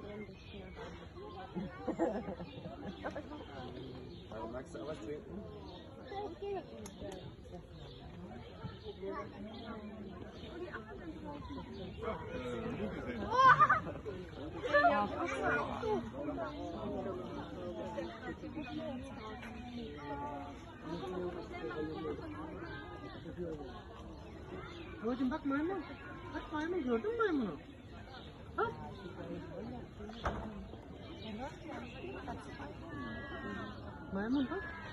rennt, das Schnurrbaum. Aber magst du auch was trinken? Gördün bak maymun. Bak maymun gördün mü maymunu? Bak. Maymun bak.